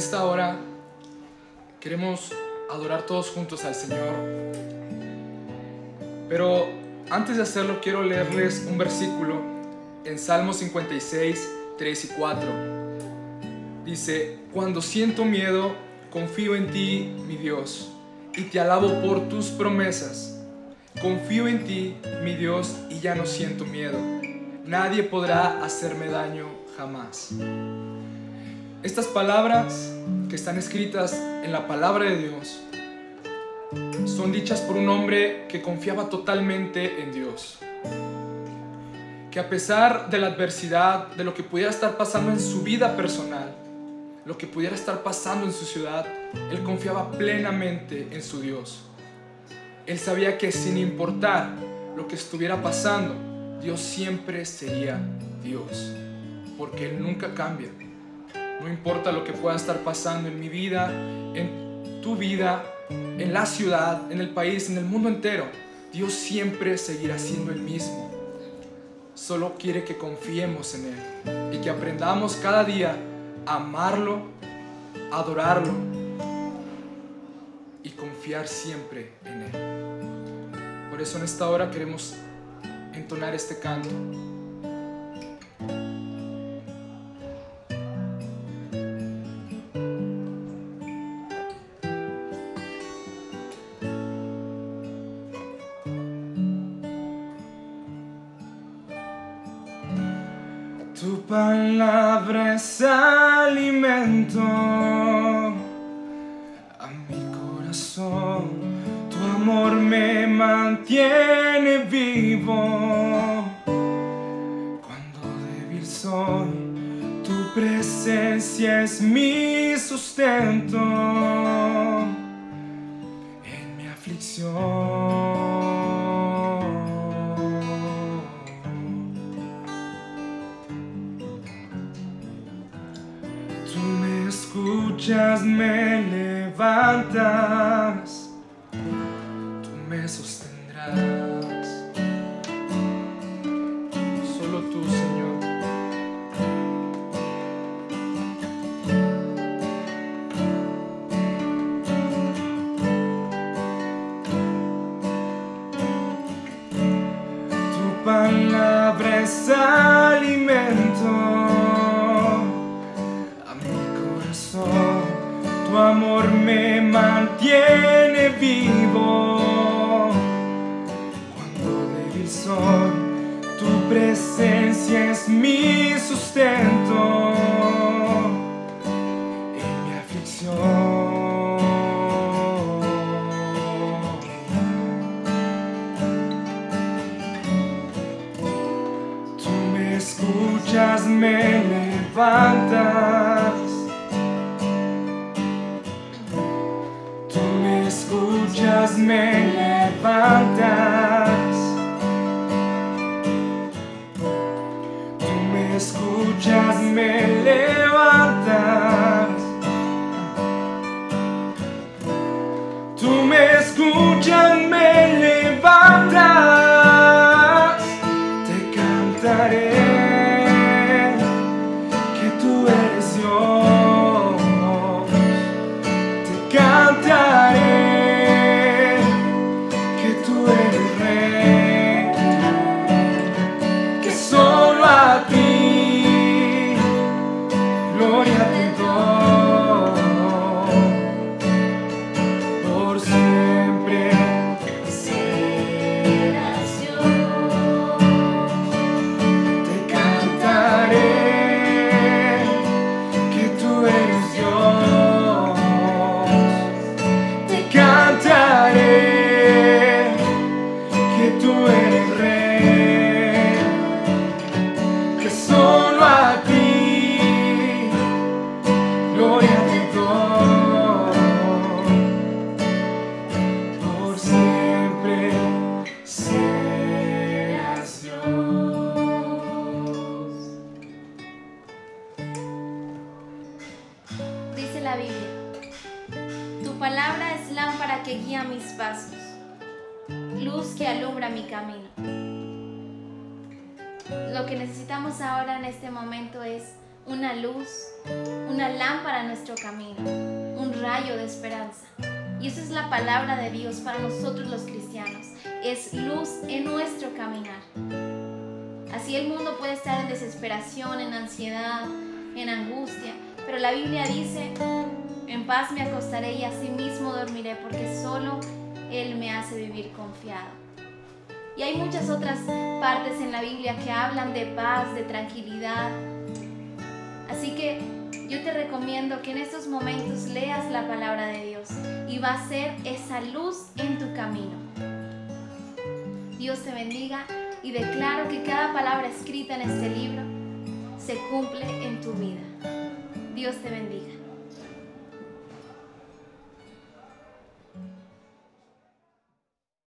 esta hora queremos adorar todos juntos al Señor. Pero antes de hacerlo quiero leerles un versículo en Salmo 56, 3 y 4. Dice, cuando siento miedo, confío en ti, mi Dios, y te alabo por tus promesas. Confío en ti, mi Dios, y ya no siento miedo. Nadie podrá hacerme daño jamás. Estas palabras que están escritas en la palabra de Dios son dichas por un hombre que confiaba totalmente en Dios. Que a pesar de la adversidad, de lo que pudiera estar pasando en su vida personal, lo que pudiera estar pasando en su ciudad, él confiaba plenamente en su Dios. Él sabía que sin importar lo que estuviera pasando, Dios siempre sería Dios, porque Él nunca cambia. No importa lo que pueda estar pasando en mi vida, en tu vida, en la ciudad, en el país, en el mundo entero, Dios siempre seguirá siendo el mismo. Solo quiere que confiemos en Él y que aprendamos cada día a amarlo, adorarlo y confiar siempre en Él. Por eso en esta hora queremos entonar este canto. Palabra es alimento a mi corazón. Tu amor me mantiene vivo. Cuando débil soy, tu presencia es mi sustento en mi aflicción. Escuchas, me levantas, tú me sostendrás. Vivo. Cuando débil soy, tu presencia es mi sustento en mi aflicción. Tú me escuchas, me levantas. Me levantas. Tú me escuchas, me levantas. Que tú Rey. Que solo a ti gloria te doy. Por siempre serás Dios. Dice la Biblia, tu palabra es lámpara que guía mis pasos, luz que alumbra mi camino. Lo que necesitamos ahora en este momento es una luz, una lámpara a nuestro camino, un rayo de esperanza. Y esa es la palabra de Dios para nosotros los cristianos. Es luz en nuestro caminar. Así el mundo puede estar en desesperación, en ansiedad, en angustia, pero la Biblia dice, en paz me acostaré y así mismo dormiré, porque solo Él me hace vivir confiado. Y hay muchas otras partes en la Biblia que hablan de paz, de tranquilidad. Así que yo te recomiendo que en estos momentos leas la palabra de Dios y va a ser esa luz en tu camino. Dios te bendiga y declaro que cada palabra escrita en este libro se cumple en tu vida. Dios te bendiga.